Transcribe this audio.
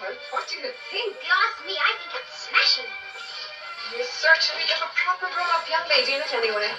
What do you think? If you ask me, I think I'm smashing. You certainly have a proper grown-up young lady in it anyway.